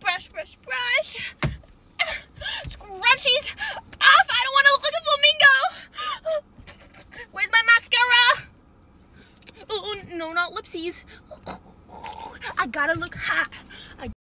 Brush, brush, brush. Scrunchies off. I don't want to look like a flamingo. Where's my mascara? Oh, no, not lipsies. I gotta look hot. I